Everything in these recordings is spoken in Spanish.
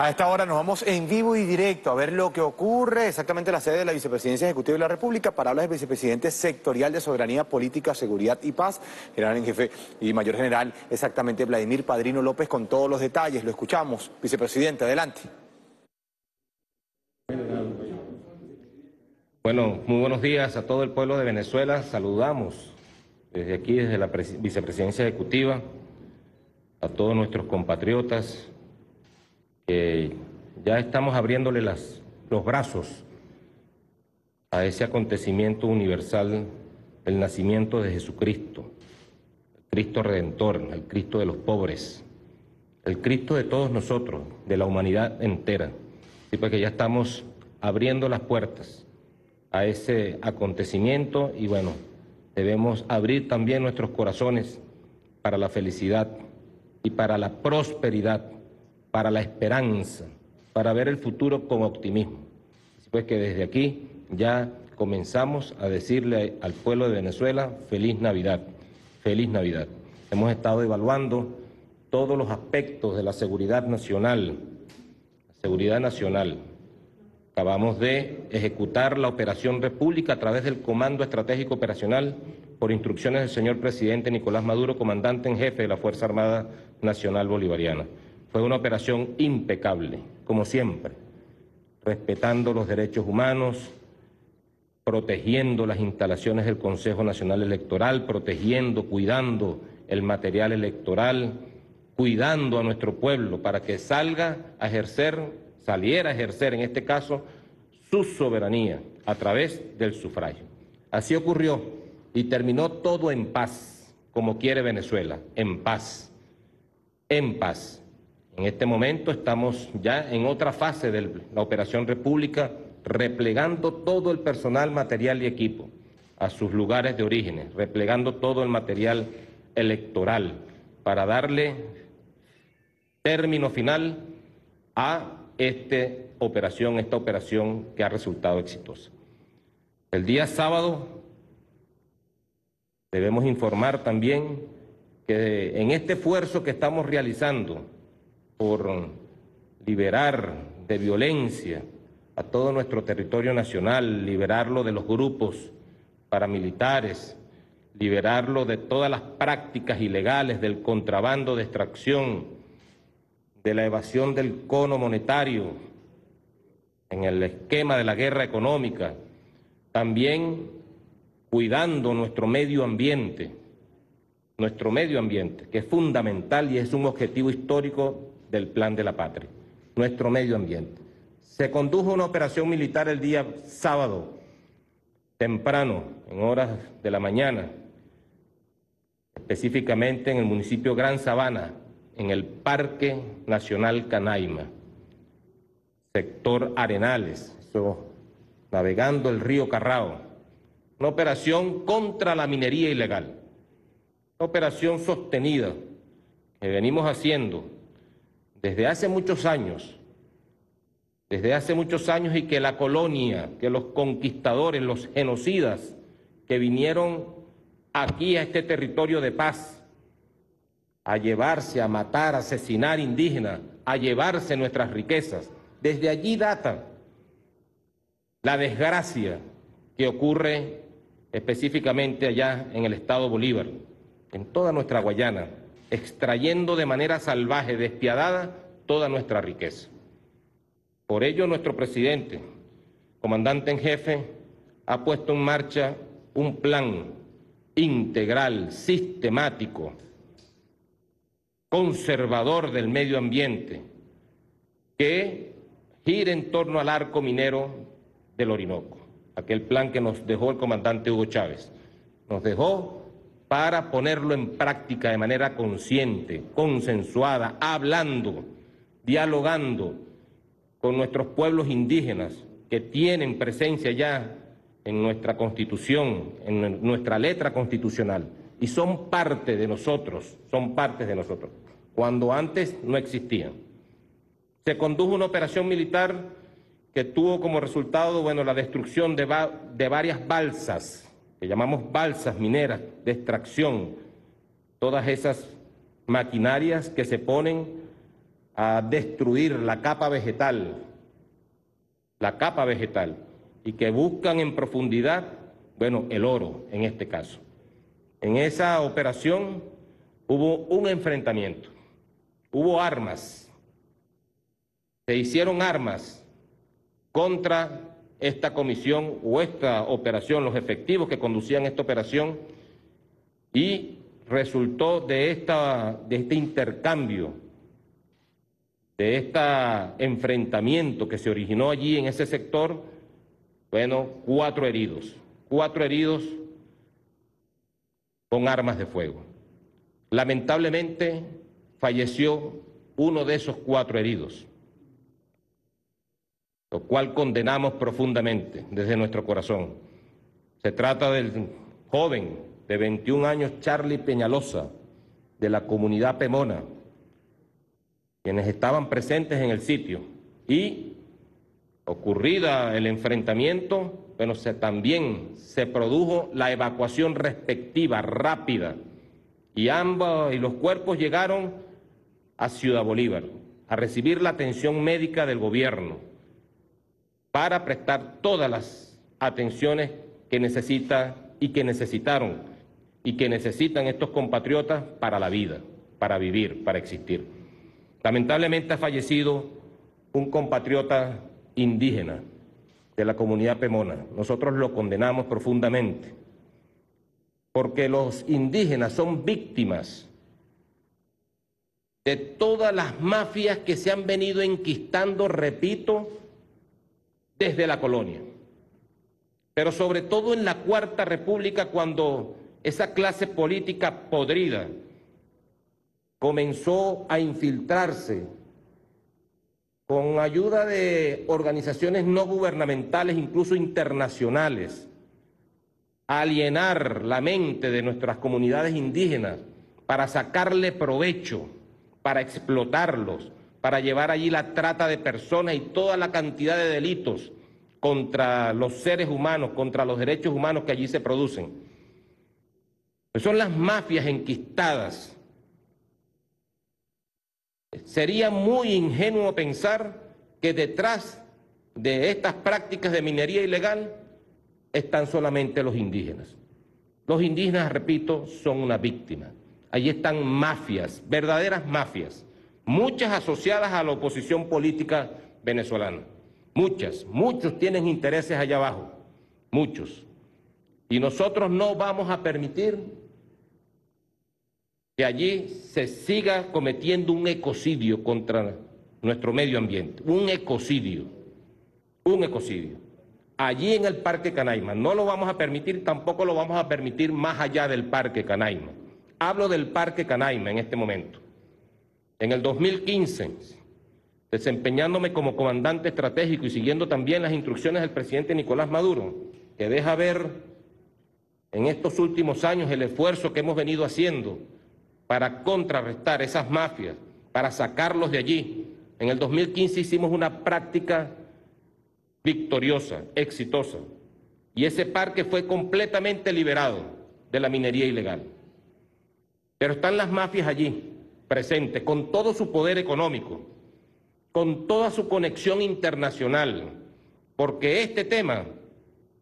A esta hora nos vamos en vivo y directo a ver lo que ocurre exactamente en la sede de la Vicepresidencia Ejecutiva de la República para hablar del Vicepresidente Sectorial de Soberanía Política, Seguridad y Paz, general en jefe y mayor general, exactamente Vladimir Padrino López, con todos los detalles. Lo escuchamos. Vicepresidente, adelante. Bueno, muy buenos días a todo el pueblo de Venezuela. Saludamos desde aquí, desde la Vicepresidencia Ejecutiva, a todos nuestros compatriotas ya estamos abriéndole las, los brazos a ese acontecimiento universal, el nacimiento de Jesucristo, el Cristo Redentor, el Cristo de los pobres, el Cristo de todos nosotros, de la humanidad entera. Y porque ya estamos abriendo las puertas a ese acontecimiento y bueno, debemos abrir también nuestros corazones para la felicidad y para la prosperidad para la esperanza, para ver el futuro con optimismo. Pues que desde aquí ya comenzamos a decirle al pueblo de Venezuela feliz Navidad, feliz Navidad. Hemos estado evaluando todos los aspectos de la seguridad nacional, seguridad nacional. Acabamos de ejecutar la Operación República a través del Comando Estratégico Operacional por instrucciones del señor presidente Nicolás Maduro, comandante en jefe de la Fuerza Armada Nacional Bolivariana. Fue una operación impecable, como siempre, respetando los derechos humanos, protegiendo las instalaciones del Consejo Nacional Electoral, protegiendo, cuidando el material electoral, cuidando a nuestro pueblo para que salga a ejercer, saliera a ejercer en este caso, su soberanía a través del sufragio. Así ocurrió y terminó todo en paz, como quiere Venezuela, en paz, en paz. En este momento estamos ya en otra fase de la Operación República, replegando todo el personal, material y equipo a sus lugares de origen, replegando todo el material electoral para darle término final a esta operación, esta operación que ha resultado exitosa. El día sábado debemos informar también que en este esfuerzo que estamos realizando por liberar de violencia a todo nuestro territorio nacional, liberarlo de los grupos paramilitares, liberarlo de todas las prácticas ilegales del contrabando de extracción, de la evasión del cono monetario, en el esquema de la guerra económica, también cuidando nuestro medio ambiente, nuestro medio ambiente, que es fundamental y es un objetivo histórico del Plan de la Patria, nuestro medio ambiente. Se condujo una operación militar el día sábado, temprano, en horas de la mañana, específicamente en el municipio Gran Sabana, en el Parque Nacional Canaima, sector Arenales, navegando el río Carrao. Una operación contra la minería ilegal, una operación sostenida que venimos haciendo desde hace muchos años, desde hace muchos años y que la colonia, que los conquistadores, los genocidas que vinieron aquí a este territorio de paz, a llevarse, a matar, a asesinar indígenas, a llevarse nuestras riquezas, desde allí data la desgracia que ocurre específicamente allá en el estado Bolívar, en toda nuestra Guayana, extrayendo de manera salvaje, despiadada, toda nuestra riqueza. Por ello, nuestro presidente, comandante en jefe, ha puesto en marcha un plan integral, sistemático, conservador del medio ambiente, que gira en torno al arco minero del Orinoco, aquel plan que nos dejó el comandante Hugo Chávez. Nos dejó para ponerlo en práctica de manera consciente, consensuada, hablando, dialogando con nuestros pueblos indígenas que tienen presencia ya en nuestra constitución, en nuestra letra constitucional, y son parte de nosotros, son parte de nosotros, cuando antes no existían. Se condujo una operación militar que tuvo como resultado, bueno, la destrucción de, de varias balsas que llamamos balsas mineras de extracción, todas esas maquinarias que se ponen a destruir la capa vegetal, la capa vegetal, y que buscan en profundidad, bueno, el oro en este caso. En esa operación hubo un enfrentamiento, hubo armas, se hicieron armas contra esta comisión o esta operación, los efectivos que conducían esta operación, y resultó de, esta, de este intercambio, de este enfrentamiento que se originó allí en ese sector, bueno, cuatro heridos, cuatro heridos con armas de fuego. Lamentablemente falleció uno de esos cuatro heridos lo cual condenamos profundamente desde nuestro corazón. Se trata del joven de 21 años, Charlie Peñalosa, de la comunidad Pemona, quienes estaban presentes en el sitio. Y, ocurrida el enfrentamiento, bueno, se, también se produjo la evacuación respectiva, rápida, y ambos y los cuerpos llegaron a Ciudad Bolívar a recibir la atención médica del gobierno para prestar todas las atenciones que necesita y que necesitaron y que necesitan estos compatriotas para la vida, para vivir, para existir. Lamentablemente ha fallecido un compatriota indígena de la comunidad Pemona. Nosotros lo condenamos profundamente, porque los indígenas son víctimas de todas las mafias que se han venido enquistando, repito, desde la colonia. Pero sobre todo en la Cuarta República, cuando esa clase política podrida comenzó a infiltrarse con ayuda de organizaciones no gubernamentales, incluso internacionales, a alienar la mente de nuestras comunidades indígenas para sacarle provecho, para explotarlos, para llevar allí la trata de personas y toda la cantidad de delitos contra los seres humanos, contra los derechos humanos que allí se producen. Pues son las mafias enquistadas. Sería muy ingenuo pensar que detrás de estas prácticas de minería ilegal están solamente los indígenas. Los indígenas, repito, son una víctima. Allí están mafias, verdaderas mafias muchas asociadas a la oposición política venezolana. Muchas, muchos tienen intereses allá abajo, muchos. Y nosotros no vamos a permitir que allí se siga cometiendo un ecocidio contra nuestro medio ambiente, un ecocidio, un ecocidio. Allí en el Parque Canaima, no lo vamos a permitir, tampoco lo vamos a permitir más allá del Parque Canaima. Hablo del Parque Canaima en este momento. En el 2015, desempeñándome como comandante estratégico y siguiendo también las instrucciones del presidente Nicolás Maduro, que deja ver en estos últimos años el esfuerzo que hemos venido haciendo para contrarrestar esas mafias, para sacarlos de allí. En el 2015 hicimos una práctica victoriosa, exitosa, y ese parque fue completamente liberado de la minería ilegal. Pero están las mafias allí, presente, con todo su poder económico, con toda su conexión internacional, porque este tema,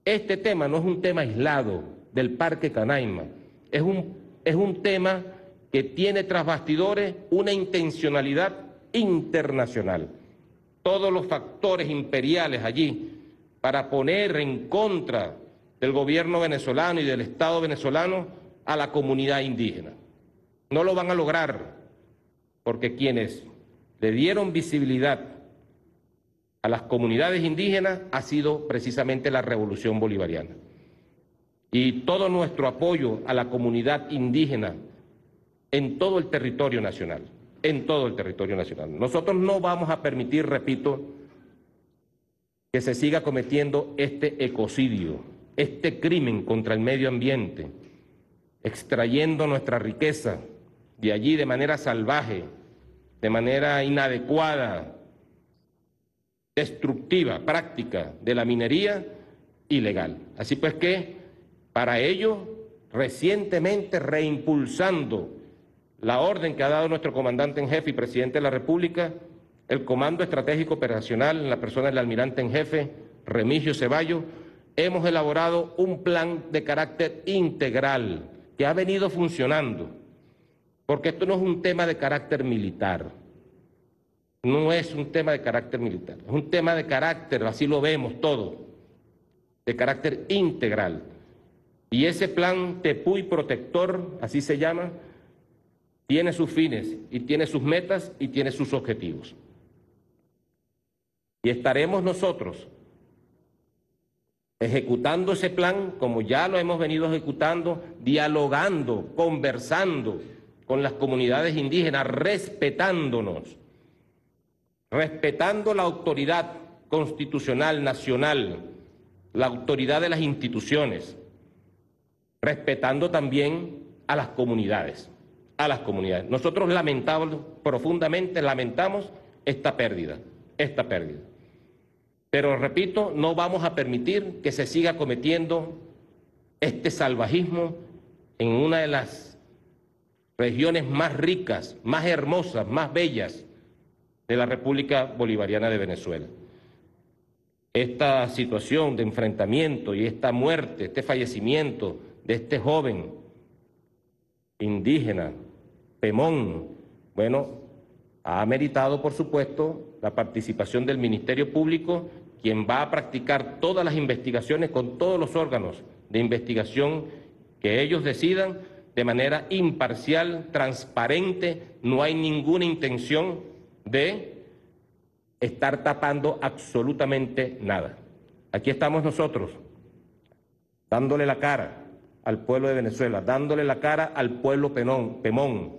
este tema no es un tema aislado del Parque Canaima, es un, es un tema que tiene tras bastidores una intencionalidad internacional. Todos los factores imperiales allí para poner en contra del gobierno venezolano y del Estado venezolano a la comunidad indígena. No lo van a lograr porque quienes le dieron visibilidad a las comunidades indígenas ha sido precisamente la revolución bolivariana. Y todo nuestro apoyo a la comunidad indígena en todo el territorio nacional, en todo el territorio nacional. Nosotros no vamos a permitir, repito, que se siga cometiendo este ecocidio, este crimen contra el medio ambiente, extrayendo nuestra riqueza de allí de manera salvaje, de manera inadecuada, destructiva, práctica de la minería ilegal. Así pues que, para ello, recientemente reimpulsando la orden que ha dado nuestro comandante en jefe y presidente de la República, el Comando Estratégico Operacional, en la persona del almirante en jefe, Remigio Ceballos, hemos elaborado un plan de carácter integral que ha venido funcionando, porque esto no es un tema de carácter militar, no es un tema de carácter militar, es un tema de carácter, así lo vemos todo, de carácter integral. Y ese plan Tepuy Protector, así se llama, tiene sus fines y tiene sus metas y tiene sus objetivos. Y estaremos nosotros ejecutando ese plan como ya lo hemos venido ejecutando, dialogando, conversando con las comunidades indígenas, respetándonos, respetando la autoridad constitucional nacional, la autoridad de las instituciones, respetando también a las comunidades, a las comunidades. Nosotros lamentamos, profundamente lamentamos esta pérdida, esta pérdida. Pero repito, no vamos a permitir que se siga cometiendo este salvajismo en una de las regiones más ricas, más hermosas, más bellas de la República Bolivariana de Venezuela. Esta situación de enfrentamiento y esta muerte, este fallecimiento de este joven indígena, Pemón, bueno, ha meritado, por supuesto, la participación del Ministerio Público, quien va a practicar todas las investigaciones con todos los órganos de investigación que ellos decidan de manera imparcial, transparente, no hay ninguna intención de estar tapando absolutamente nada. Aquí estamos nosotros, dándole la cara al pueblo de Venezuela, dándole la cara al pueblo penón, Pemón,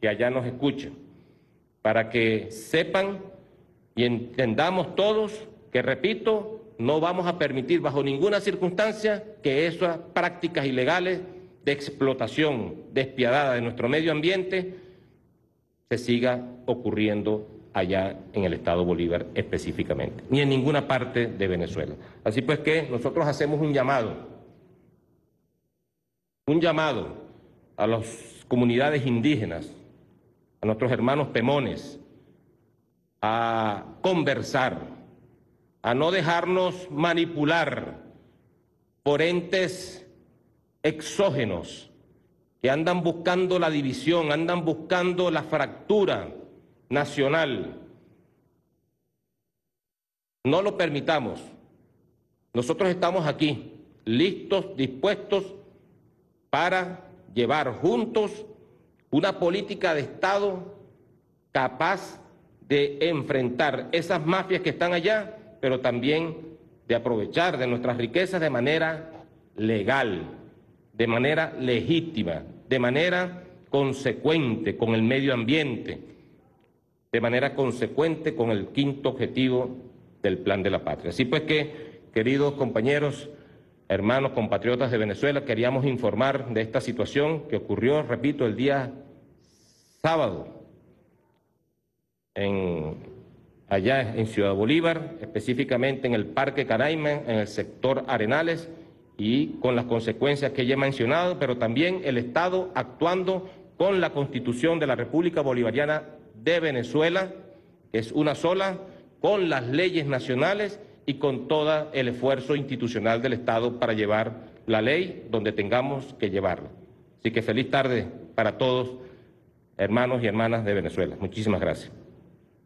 que allá nos escucha para que sepan y entendamos todos que, repito, no vamos a permitir bajo ninguna circunstancia que esas prácticas ilegales de explotación despiadada de nuestro medio ambiente se siga ocurriendo allá en el Estado Bolívar específicamente, ni en ninguna parte de Venezuela. Así pues que nosotros hacemos un llamado, un llamado a las comunidades indígenas, a nuestros hermanos pemones, a conversar, a no dejarnos manipular por entes exógenos que andan buscando la división, andan buscando la fractura nacional. No lo permitamos. Nosotros estamos aquí, listos, dispuestos para llevar juntos una política de Estado capaz de enfrentar esas mafias que están allá, pero también de aprovechar de nuestras riquezas de manera legal, de manera legítima, de manera consecuente con el medio ambiente, de manera consecuente con el quinto objetivo del Plan de la Patria. Así pues que, queridos compañeros, hermanos, compatriotas de Venezuela, queríamos informar de esta situación que ocurrió, repito, el día sábado en, allá en Ciudad Bolívar, específicamente en el Parque Canaima, en el sector Arenales, y con las consecuencias que ya he mencionado, pero también el Estado actuando con la Constitución de la República Bolivariana de Venezuela, que es una sola, con las leyes nacionales y con todo el esfuerzo institucional del Estado para llevar la ley donde tengamos que llevarla. Así que feliz tarde para todos, hermanos y hermanas de Venezuela. Muchísimas gracias.